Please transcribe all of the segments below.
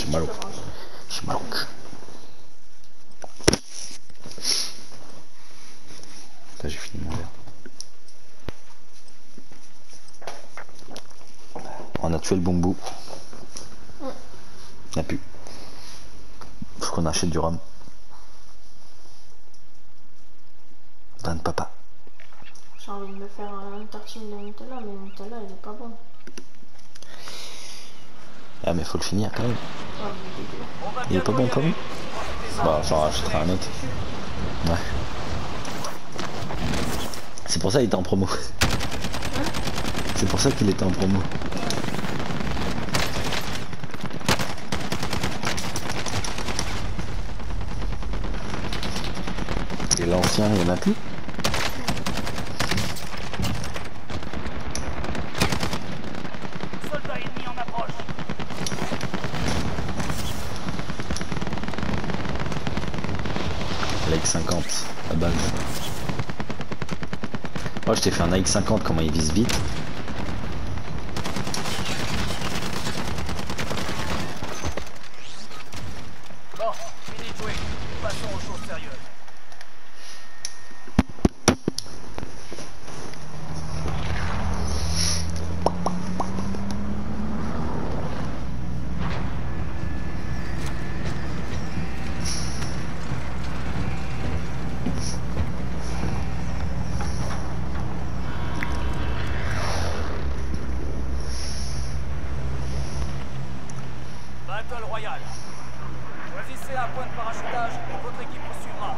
Au cul. J'ai fini mon verre. On a tué le bambou. Il a plus. Faut qu'on achète du rhum. Dan papa. J'ai envie de me faire une tartine de Nutella, mais Nutella il est pas bon. Ah mais faut le finir quand même. Il est pas bon, pas bon Bah j'en rachèterai un autre. Ouais. C'est pour ça qu'il était en promo. C'est pour ça qu'il était en promo. Et l'ancien, il y en a plus Soldat ennemi en approche. La X50 à base. Moi je t'ai fait un AX50 comment il vise vite. Bon, fini de jouer. Passons aux choses sérieuses. Battle Royale. Choisissez un point de parachutage et votre équipe vous suivra.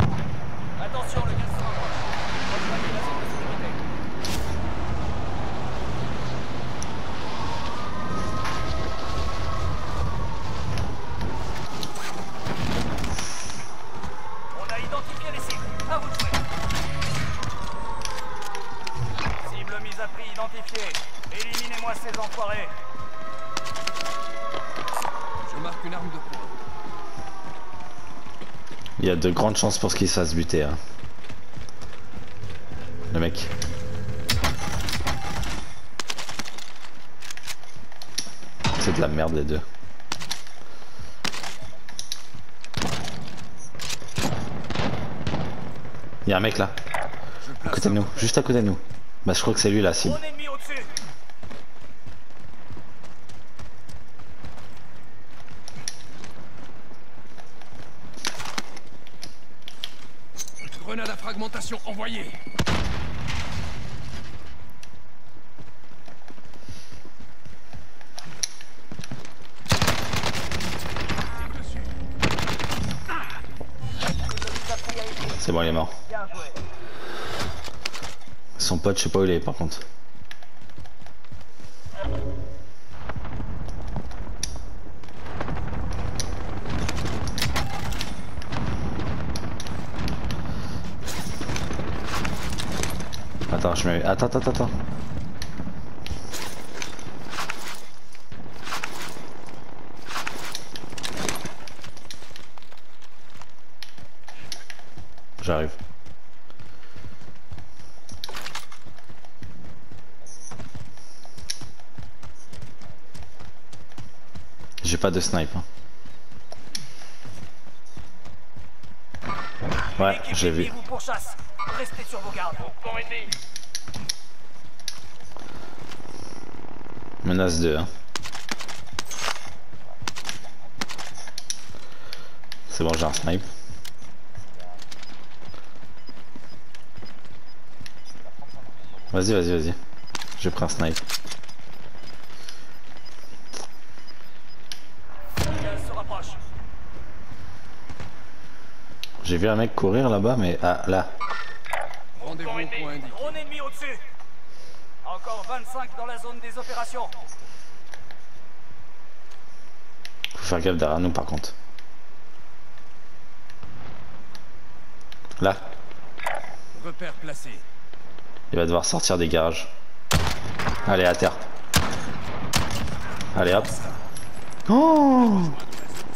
Attention, le gaz se rapproche. On a identifié les cibles. À vous de jouer. Cible mise à prix identifiée. Éliminez-moi ces enfoirés. Il y a de grandes chances pour qu'il se fasse buter. hein. Le mec. C'est de la merde les deux. Il y a un mec là, à côté de nous, juste à côté de nous. Bah je crois que c'est lui là, cible. Mon envoyée. C'est bon, il est mort. Son pote, je sais pas où il est par contre. Attends, je mets. Attends, attends, attends. J'arrive. J'ai pas de snipe. hein. Ouais, j'ai vu. Restez sur vos gardes. Ennemi. Menace 2. hein. C'est bon, j'ai un snipe. Vas-y, vas-y, vas-y. J'ai pris un snipe. J'ai vu un mec courir là-bas, mais ah là. Rendez-vous Camp au ennemi. point indiqué. Drone ennemi au-dessus. Encore 25 dans la zone des opérations. Faut faire gaffe derrière nous par contre. Là, Repère placé. il va devoir sortir des garages. Allez, à terre. Allez hop. Oh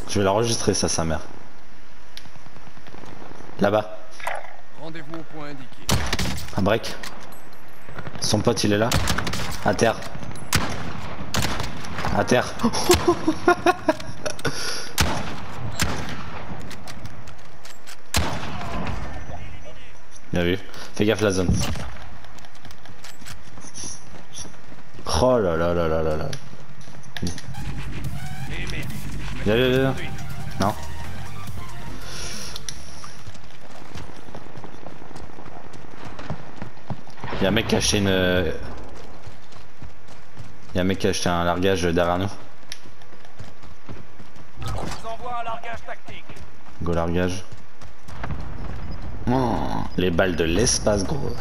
Je vais l'enregistrer ça, sa mère. Là-bas, Rendez-vous au point indiqué. Un break. Son pote, il est là. À terre. À terre. Bien vu. Fais gaffe la zone. Oh là là là là là là. Eh, viens, viens, viens. Non. Y'a un mec qui a acheté une. Y'a un mec qui a acheté un largage derrière nous. Go largage. Oh, les balles de l'espace, gros.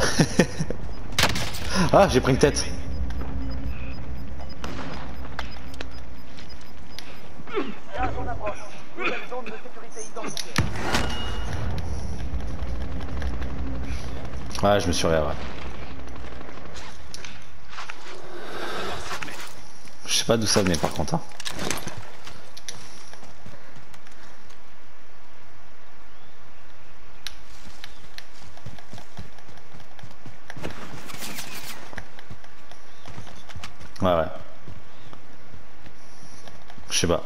ah, j'ai pris une tête. Ouais, je me suis réveillé. Sais pas d'où ça venait par contre. hein. Ouais, ouais. Je sais pas.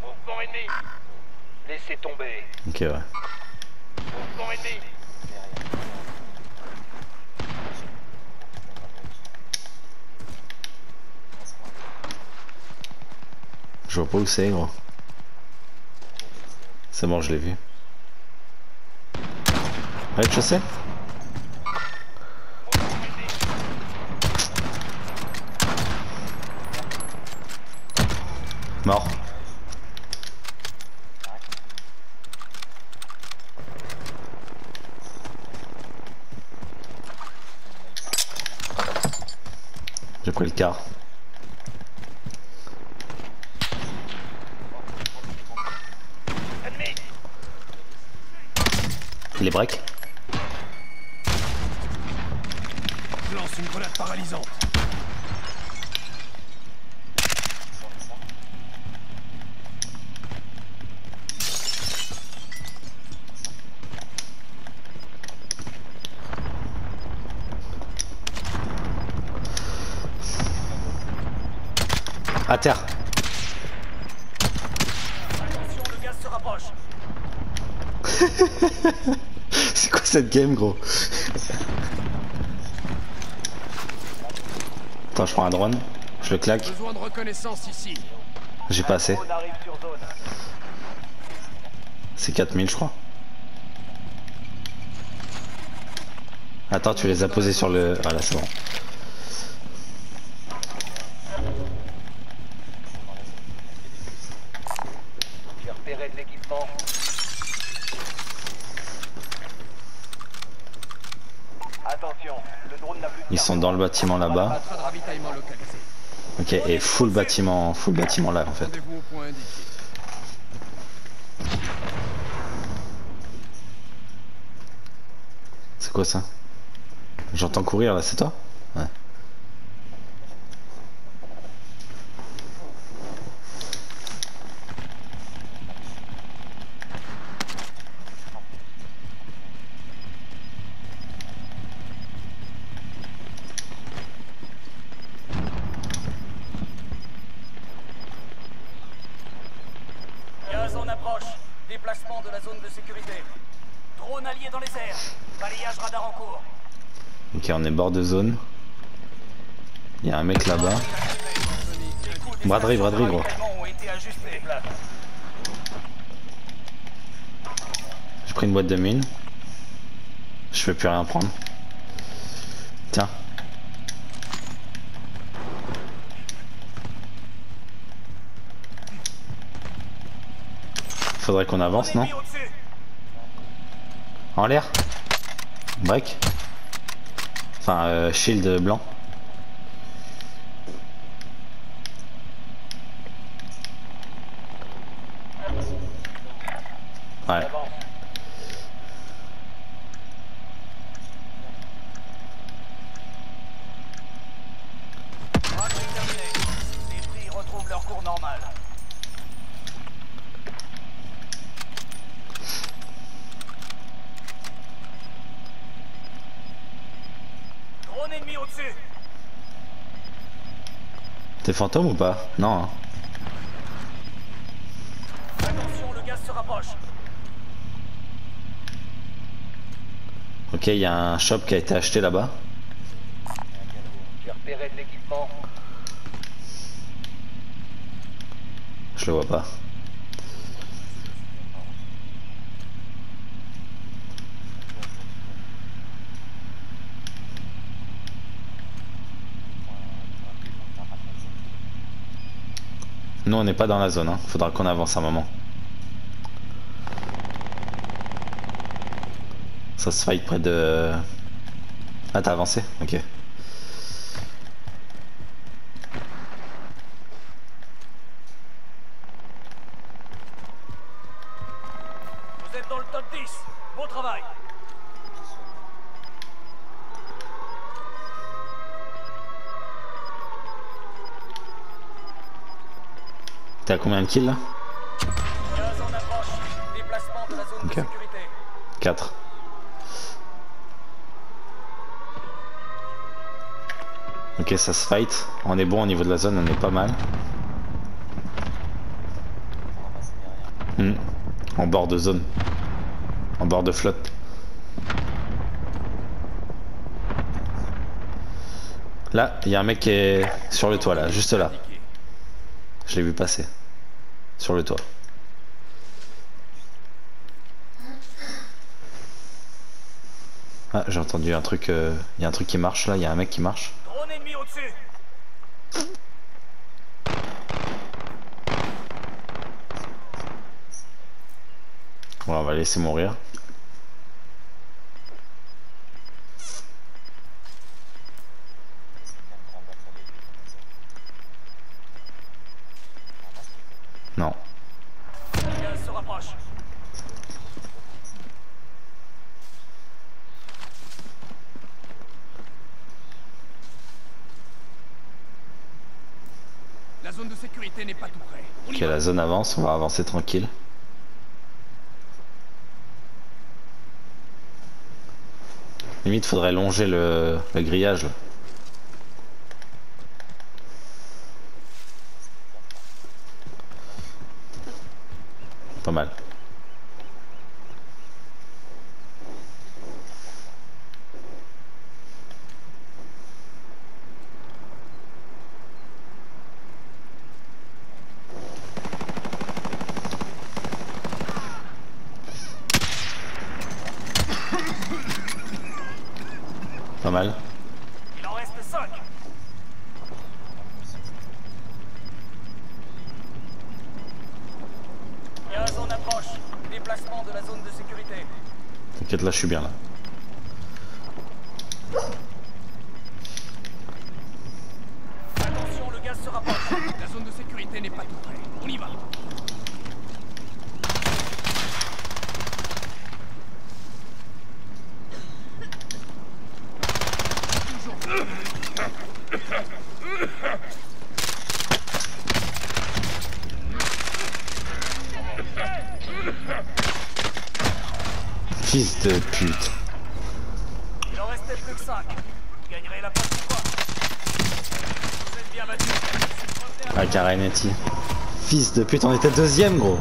Mouvement ennemi. Laissez tomber. Ok, ouais. Mouvement ennemi. Je vois pas où c'est, gros. C'est bon, je l'ai vu. Rez-de-chaussée Mort. J'ai pris le quart. Il est break Je lance une grenade paralysante. À terre. Attention, le gaz se rapproche. C'est quoi cette game, gros Attends, je prends un drone. Je le claque. J'ai pas assez. C'est 4000, je crois. Attends, tu les as posés sur le. Voilà, c'est bon. J'ai repéré de l'équipement. Attention, le drone n'a plus de Ils sont dans le bâtiment là-bas. Ok, et full bâtiment, full bâtiment là en fait. C'est quoi ça? J'entends courir là, c'est toi Ouais. Gaz en approche. Déplacement de la zone de sécurité. Drone allié dans les airs. Balayage radar en cours. Ok, on est bord de zone. Il y a un mec là-bas. Braderie, braderie, gros. J'ai pris une boîte de mine. Je peux plus rien prendre. Tiens. Faudrait qu'on avance, non. En l'air Break Enfin, euh, shield blanc. Ouais. Avance. Braderie terminée. Les prix retrouvent leur cours normal. Drone ennemi au-dessus. T'es fantôme ou pas Non. hein. Attention, le gaz se rapproche. approche. Ok, il y a un shop qui a été acheté là-bas. J'ai repéré de l'équipement. Je le vois pas. Nous on n'est pas dans la zone, hein. faudra qu'on avance un moment. Ça se fight près de... Ah t'as avancé? Ok. Vous êtes dans le top 10. Bon travail. T'es à combien de kills là Gaz en approche. Déplacement de la zone Ok. de sécurité. 4. Ok, ça se fight. On est bon au niveau de la zone, on est pas mal. Hmm. En bord de zone. En bord de flotte. Là, il y a un mec qui est sur le toit là, juste là. Je l'ai vu passer. Sur le toit. Ah, j'ai entendu un truc. euh, Il y a un truc qui marche là, il y a un mec qui marche. Drone ennemi au-dessus. Bon, on va laisser mourir. Non. Gaz se rapproche. La zone de sécurité n'est pas va. la zone avance, on va avancer tranquille. Limite, faudrait longer le, le grillage. Pas mal. Mal. Il en reste 5. Gaz en approche. Déplacement de la zone de sécurité. T'inquiète, là, je suis bien là. Attention, le gaz se rapproche. La zone de sécurité n'est pas tout près. On y va. Toujours. Fils de pute. Il en restait plus que 5. Vous gagnerez la ou quoi Vous êtes bien à Ah, Karenetti. Fils de pute, on était deuxième, gros.